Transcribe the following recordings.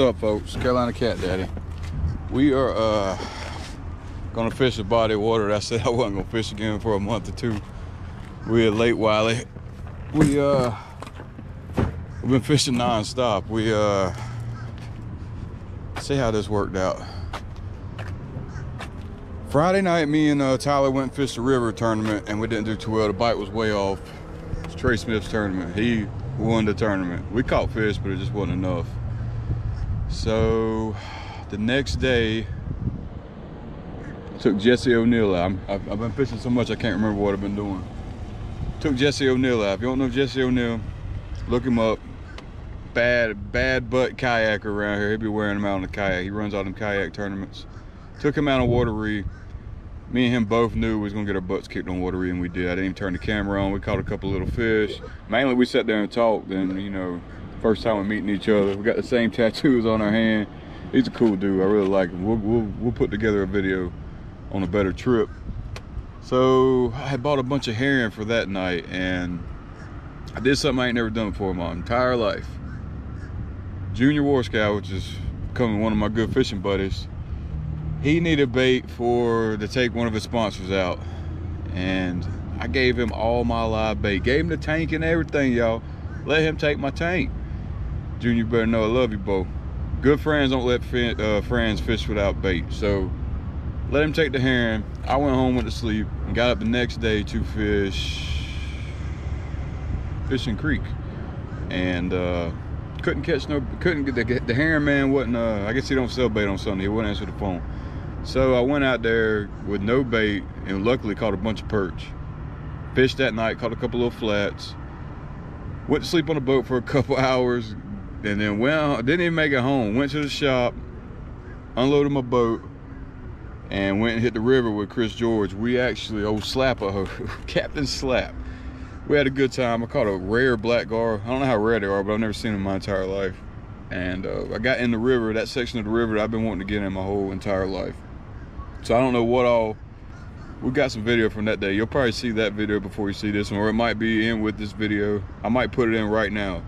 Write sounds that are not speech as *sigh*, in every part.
Up, folks? Carolina Cat Daddy. We are uh, gonna fish a body of water *laughs* I said I wasn't gonna fish again for a month or two. We're Lake Wylie We uh, we've been fishing non-stop. We uh, see how this worked out. Friday night, me and uh, Tyler went and fished the river tournament, and we didn't do too well. The bite was way off. It's Trey Smith's tournament. He won the tournament. We caught fish, but it just wasn't enough. So the next day, took Jesse O'Neill out. I've, I've, been fishing so much I can't remember what I've been doing. Took Jesse O'Neill out. If you don't know Jesse O'Neill, look him up. Bad, bad butt kayaker around here. He'll be wearing them out on the kayak. He runs all them kayak tournaments. Took him out on Wateree. Me and him both knew we was gonna get our butts kicked on Wateree, and we did. I didn't even turn the camera on. We caught a couple little fish. Mainly, we sat there and talked, and you know, First time we're meeting each other. We got the same tattoos on our hand. He's a cool dude. I really like him. We'll, we'll, we'll put together a video on a better trip. So I had bought a bunch of herring for that night and I did something I ain't never done before in my entire life. Junior War Scout, which is becoming one of my good fishing buddies, he needed bait for to take one of his sponsors out. And I gave him all my live bait. Gave him the tank and everything, y'all. Let him take my tank. Junior you better know I love you, Bo. Good friends don't let uh, friends fish without bait. So let him take the herring. I went home, went to sleep, and got up the next day to fish Fishing Creek. And uh, couldn't catch no, couldn't get the, the herring man wasn't, uh, I guess he don't sell bait on Sunday. He wouldn't answer the phone. So I went out there with no bait and luckily caught a bunch of perch. Fished that night, caught a couple little flats. Went to sleep on the boat for a *laughs* couple hours, and then went didn't even make it home went to the shop unloaded my boat and went and hit the river with chris george. We actually old slapper *laughs* captain slap. We had a good time. I caught a rare black gar. I don't know how rare they are but i've never seen them in my entire life. And uh, i got in the river that section of the river that i've been wanting to get in my whole entire life. So i don't know what all we got some video from that day. You'll probably see that video before you see this one or it might be in with this video. I might put it in right now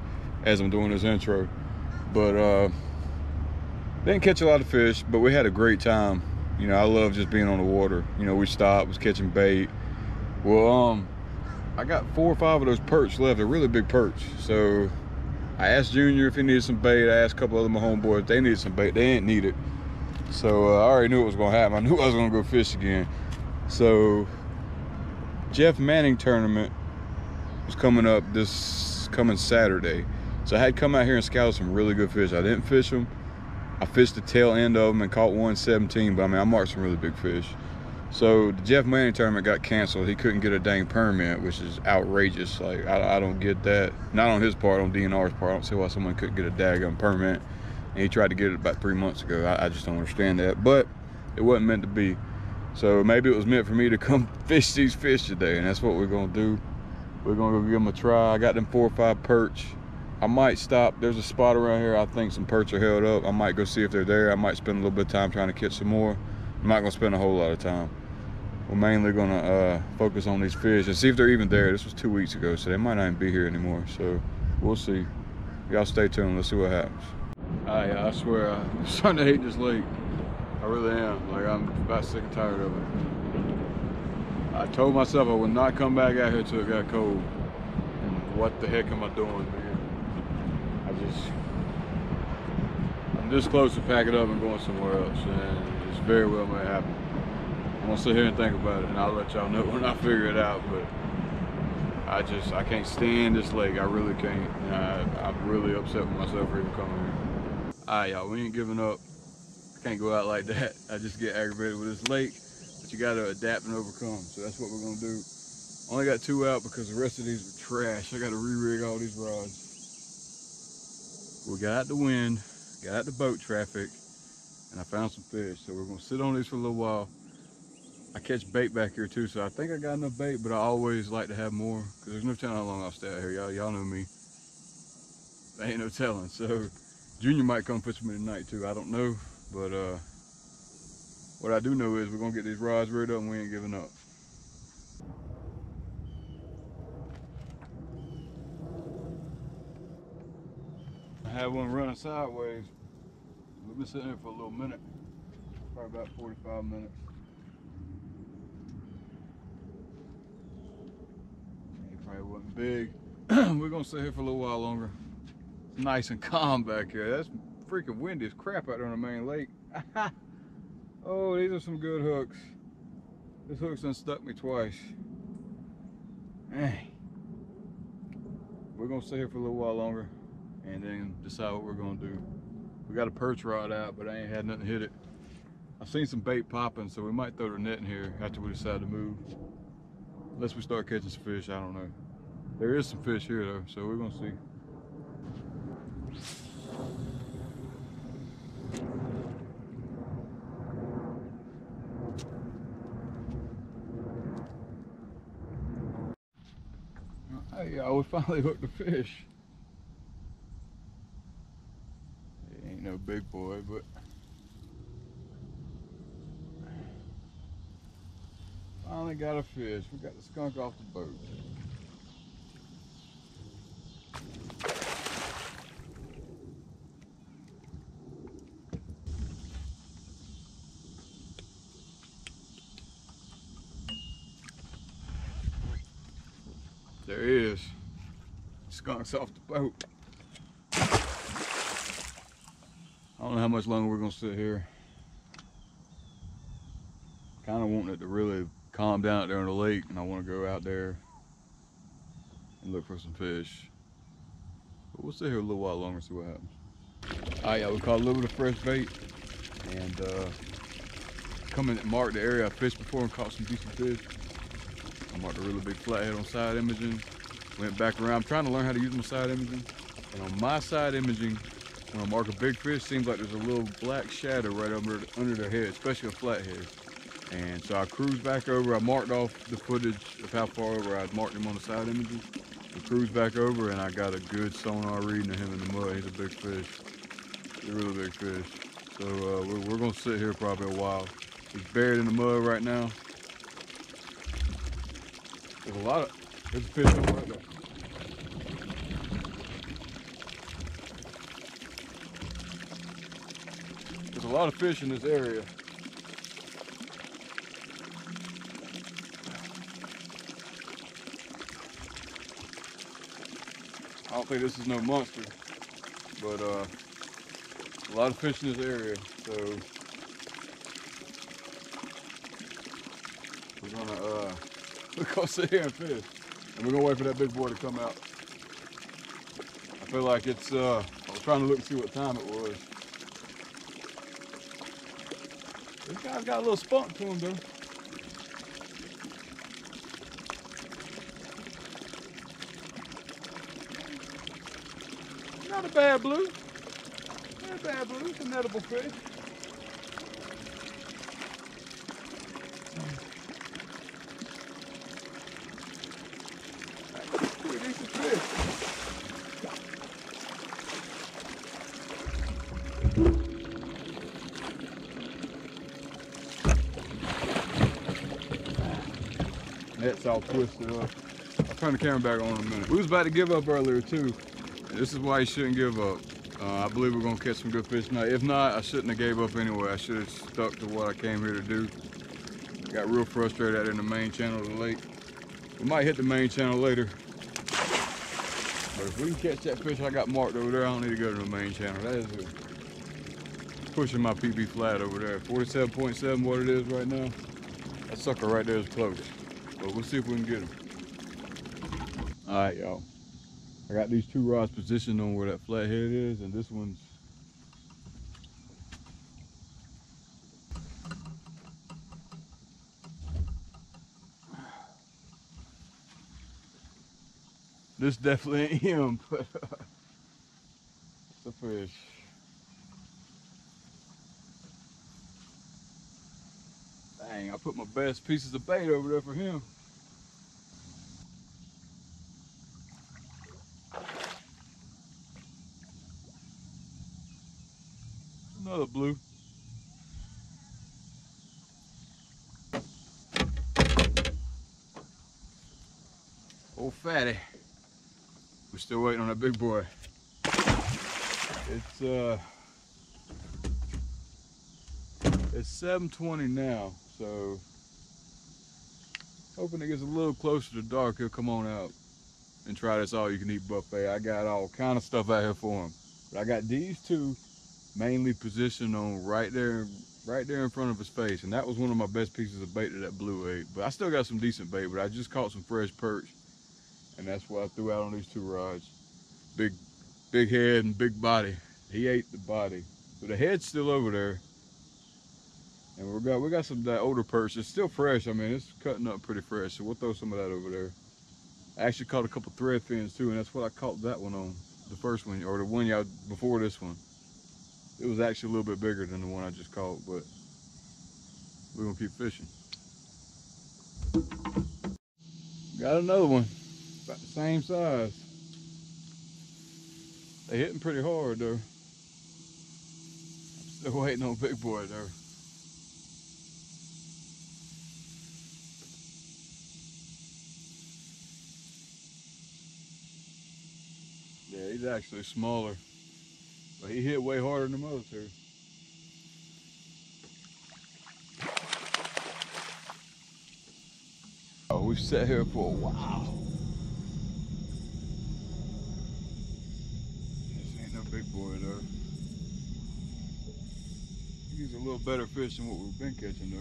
as I'm doing this intro. But uh, didn't catch a lot of fish, but we had a great time. You know, I love just being on the water. You know, we stopped, was catching bait. Well, um, I got four or five of those perch left, a really big perch. So I asked Junior if he needed some bait. I asked a couple of my homeboys if they needed some bait. They didn't need it. So uh, I already knew it was gonna happen. I *laughs* knew I was gonna go fish again. So Jeff Manning tournament was coming up this coming Saturday. So I had come out here and scouted some really good fish. I didn't fish them. I fished the tail end of them and caught one 17, but I mean, I marked some really big fish. So the Jeff Manning tournament got canceled. He couldn't get a dang permit, which is outrageous. Like, I, I don't get that. Not on his part, on DNR's part. I don't see why someone couldn't get a daggone permit. And he tried to get it about three months ago. I, I just don't understand that. But it wasn't meant to be. So maybe it was meant for me to *laughs* come fish these fish today, and that's what we're gonna do. We're gonna go give them a try. I got them four or five perch. I might stop. There's a spot around here. I think some perch are held up. I might go see if they're there. I might spend a little bit of time trying to catch some more. I'm not gonna spend a whole lot of time. We're mainly gonna uh, focus on these fish and see if they're even there. This was two weeks ago, so they might not even be here anymore. So we'll see. Y'all stay tuned. Let's see what happens. I, I swear, *laughs* I'm starting to hate this lake. I really am. Like I'm about sick and tired of it. I told myself I would not come back out here till it got cold. And what the heck am I doing, man? Just, I'm this close to packing up and going somewhere else, and it's very well may happen. I'm gonna sit here and think about it, and I'll let y'all know *laughs* when I figure it out. But I just, I can't stand this lake. I really can't. I, I'm really upset with myself for even coming here. All right, y'all, we ain't giving up. I can't go out like that. I just get aggravated with this lake, but you gotta adapt and overcome. So that's what we're gonna do. Only got two out because the rest of these are trash. I gotta re-rig all these rods we got out the wind, got out the boat traffic, and I found some fish. So we're gonna sit on these for a little while. I catch bait back here too, so I think I got enough bait, but I always like to have more because there's no telling how long I'll stay out here. Y'all, y'all know me. There ain't no telling. So Junior might come fish me tonight too. I don't know, but uh, what I do know is we're gonna get these rods reared up and we ain't giving up. Had one running sideways. We've been sitting here for a little minute, probably about 45 minutes. He probably wasn't big. *clears throat* We're gonna sit here for a little while longer. It's nice and calm back here. That's freaking windy as crap out there on the main lake. *laughs* oh, these are some good hooks. This hook's done stuck me twice. Hey. We're gonna stay here for a little while longer and then decide what we're gonna do. We got a perch rod out, but I ain't had nothing hit it. I've seen some bait popping, so we might throw the net in here after we decide to move. Unless we start catching some fish, I don't know. There is some fish here though, so we're gonna see. Hey, y'all, we finally hooked a fish. It ain't no big boy, but finally got a fish. We got the skunk off the boat. There he is. Skunk's off the boat. I don't know how much longer we're gonna sit here. Kind of wanting it to really calm down out there on the lake and I want to go out there and look for some fish. But we'll sit here a little while longer and see what happens. All right, y'all, we caught a little bit of fresh bait and uh, coming and marked the area I fished before and caught some decent fish. I marked a really big flathead on side imaging. Went back around. I'm trying to learn how to use my side imaging. And on my side imaging, when I mark a big fish, seems like there's a little black shadow right under, under their head, especially a flathead. And so I cruised back over. I marked off the footage of how far over I'd marked him on the side images. I cruised back over and I got a good sonar reading of him in the mud. He's a big fish. He's a really big fish. So uh, we're, we're gonna sit here probably a while. He's buried in the mud right now. There's a lot of, there's a fish over right there. There's a lot of fish in this area. I don't think this is no monster, but uh, a lot of fish in this area, so we're gonna uh, *laughs* we're gonna sit here and fish, and we're gonna wait for that big boy to come out. I feel like it's. Uh, I was trying to look and see what time it was. This guy's got a little spunk to him though. Not a bad blue. Not a bad blue. It's an edible fish. Net's all twisted up. I'll turn the camera back on in a minute. We was about to give up earlier too. This is why you shouldn't give up. Uh, I believe we're gonna catch some good fish tonight. If not, I shouldn't have gave up anyway. I should have stuck to what I came here to do. Got real frustrated out in the main channel of the lake. We might hit the main channel later. But if we can catch that fish I got marked over there, I don't need to go to the main channel. That is a, pushing my PB flat over there. 47.7 what it is right now. That sucker right there is close. But we'll see if we can get him. All right, y'all. I got these two rods positioned on where that flathead is, and this one's *sighs* This definitely ain't him, *laughs* but uh, it's a fish. Dang, I put my best pieces of bait over there for him. Another blue. Old fatty. We're still waiting on that big boy. It's uh It's 7.20 now, so hoping it gets a little closer to dark, he'll come on out and try this all-you-can-eat buffet. I got all kind of stuff out here for him. But I got these two mainly positioned on right there, right there in front of his face. And that was one of my best pieces of bait that that blue ate. But I still got some decent bait, but I just caught some fresh perch. And that's what I threw out on these two rods. Big, big head and big body. He ate the body. But the head's still over there. And we got we got some that older perch. It's still fresh. I mean, it's cutting up pretty fresh. So we'll throw some of that over there. I actually caught a couple thread fins too, and that's what I caught that one on. The first one, or the one y'all before this one. It was actually a little bit bigger than the one I just caught, but we're gonna keep fishing. Got another one, about the same size. They hitting pretty hard though. I'm still *laughs* waiting on big boy though. He's actually smaller. But he hit way harder than the two. Oh, we've sat here for a while. This ain't no big boy though. He's a little better fish than what we've been catching though.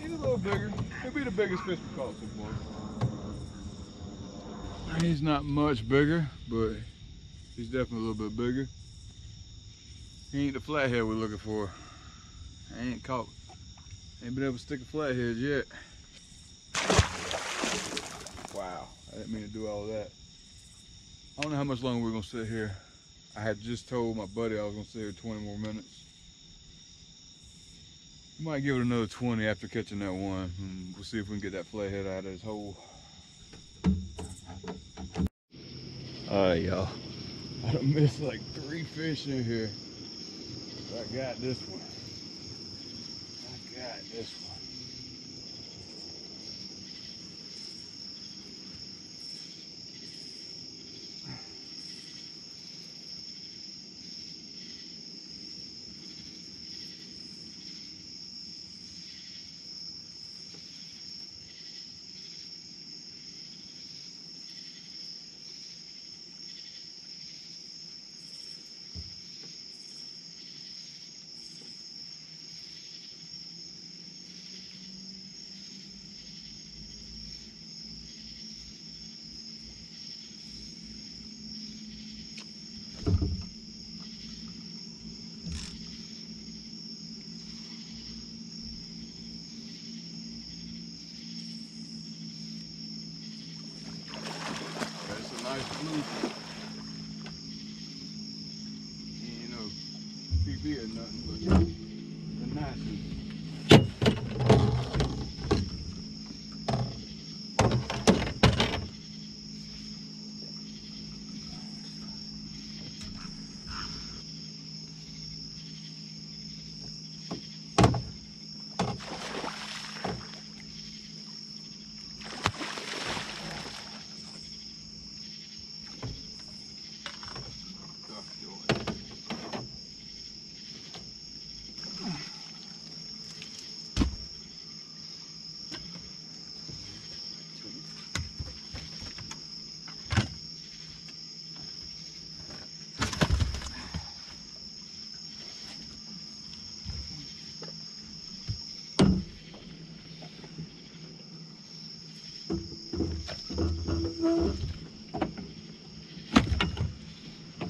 He's a little bigger. He'll He's not much bigger, but he's definitely a little bit bigger. He ain't the flathead we're looking for. I ain't caught, ain't been able to stick a flathead yet. Wow, I didn't mean to do all that. I don't know how much longer we're gonna sit here. I had just told my buddy I was gonna sit here 20 more minutes. Might give it another 20 after catching that one. Hmm, we'll see if we can get that flathead out of his hole. Alright, y'all. I done missed like three fish in here. I got this one. I got this one. That's a nice blue. He ain't no Or nothing, but a nice one.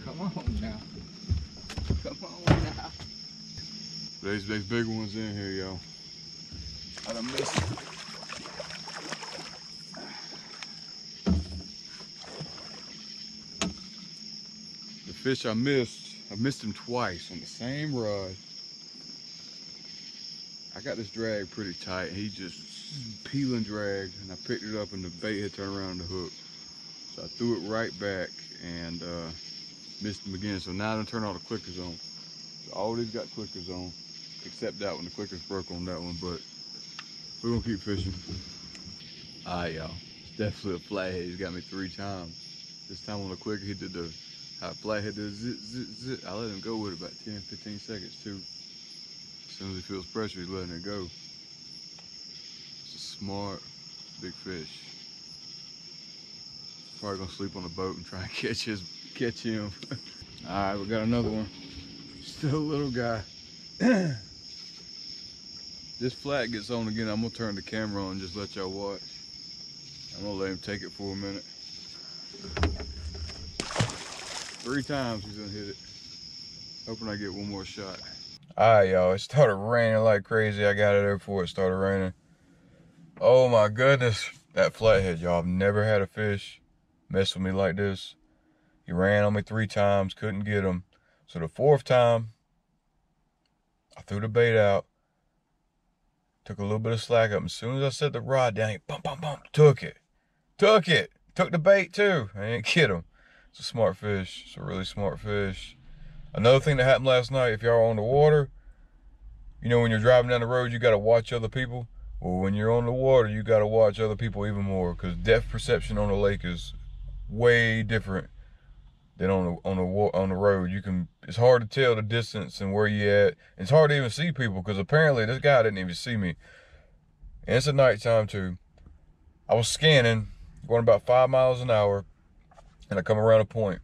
Come on now. Come on now. There's, there's big ones in here, yo. I done missed it. The fish I missed, I missed him twice on the same rod. I got this drag pretty tight. He just peeling drag, and I picked it up, and the bait had turned around the hook. So I threw it right back and uh, missed him again. So now I done turn all the clickers on. So all these got clickers on, except that one. The clickers broke on that one, but We're gonna keep fishing. All right, y'all. It's definitely a flathead. He's got me three times. This time on the clicker, he did the flathead does zit, zit, zit. I let him go with about 10, 15 seconds too. As soon as he feels pressure, he's letting it go. It's a smart, big fish. Probably gonna sleep on the boat and try and *laughs* catch his, catch him. *laughs* All right, we got another one. Still a little guy. *clears throat* this flat gets on again. I'm gonna turn the camera on and just let y'all watch. I'm gonna let him take it for a minute. Three times he's gonna hit it. Hoping I get one more shot. All right, y'all. It started raining like crazy. I got it there before it started raining. Oh my goodness. That flathead, y'all. I've never had a fish mess with me like this. He ran on me three times, couldn't get him. So the fourth time, I threw the bait out, took a little bit of slack up. As soon as I set the rod down, he bump, bump, bump, took it. Took it. Took the bait too. I didn't get him. It's a smart fish. It's a really smart fish. Another thing that happened last night, if y'all are on the water, you know, when you're driving down the road, you got to watch other people. Well, when you're on the water, you got to watch other people even more because depth perception on the lake is way different than on the on the on the road. You can it's hard to tell the distance and where you at. It's hard to even see people because apparently this guy didn't even see me. And it's a nighttime too. I was scanning, going about five miles an hour, and I come around a point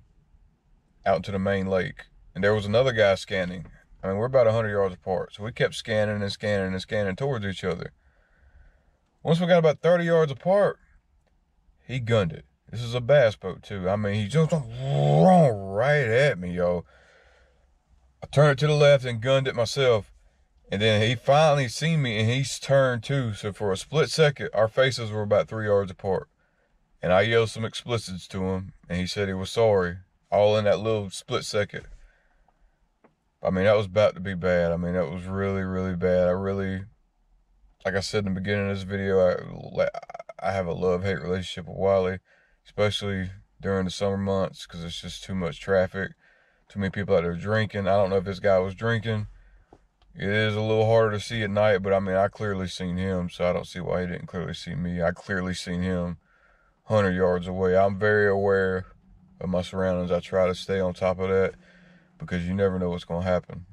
out into the main lake, and there was another guy scanning. I mean, we're about 100 yards apart, so we kept scanning and scanning and scanning towards each other. Once we got about 30 yards apart, he gunned it. This is a bass boat too. I mean, he jumped right at me, yo. I turned it to the left and gunned it myself. And then he finally seen me and he's turned too. So for a split second, our faces were about three yards apart. And I yelled some explicits to him and he said he was sorry. All in that little split second. I mean, that was about to be bad. I mean, that was really, really bad. I really, like I said in the beginning of this video, I, I have a love-hate relationship with Wylie especially during the summer months because it's just too much traffic, too many people out there drinking. I don't know if this guy was drinking. It is a little harder to see at night, but I mean, I clearly seen him, so I don't see why he didn't clearly see me. I clearly seen him 100 yards away. I'm very aware of my surroundings. I try to stay on top of that because you never know what's going to happen.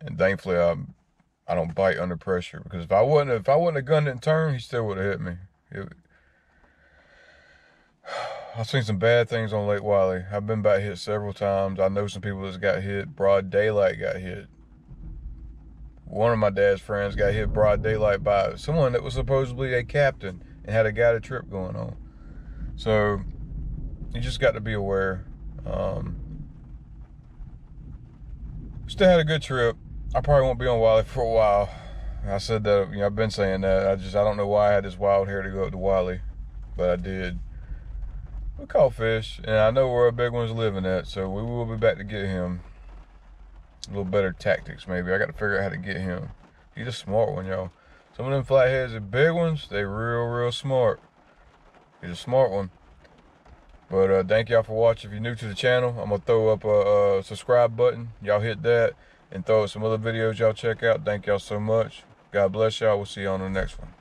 And thankfully, I I don't bite under pressure because if I wouldn't if I wouldn't have gunned it and turned, he still would have hit me. It, I've seen some bad things on Lake Wylie. I've been back hit several times. I know some people that's got hit. Broad daylight got hit. One of my dad's friends got hit broad daylight by someone that was supposedly a captain and had a guided trip going on. So you just got to be aware. Um, still had a good trip. I probably won't be on Wylie for a while. I said that, you know, I've been saying that. I just, I don't know why I had this wild hair to go up to Wylie, but I did we caught fish, and I know where our big one's living at, so we will be back to get him. A little better tactics, maybe. I got to figure out how to get him. He's a smart one, y'all. Some of them flatheads are big ones. They real, real smart. He's a smart one. But uh, thank y'all for watching. If you're new to the channel, I'm going to throw up a, a subscribe button. Y'all hit that and throw up some other videos y'all check out. Thank y'all so much. God bless y'all. We'll see you on the next one.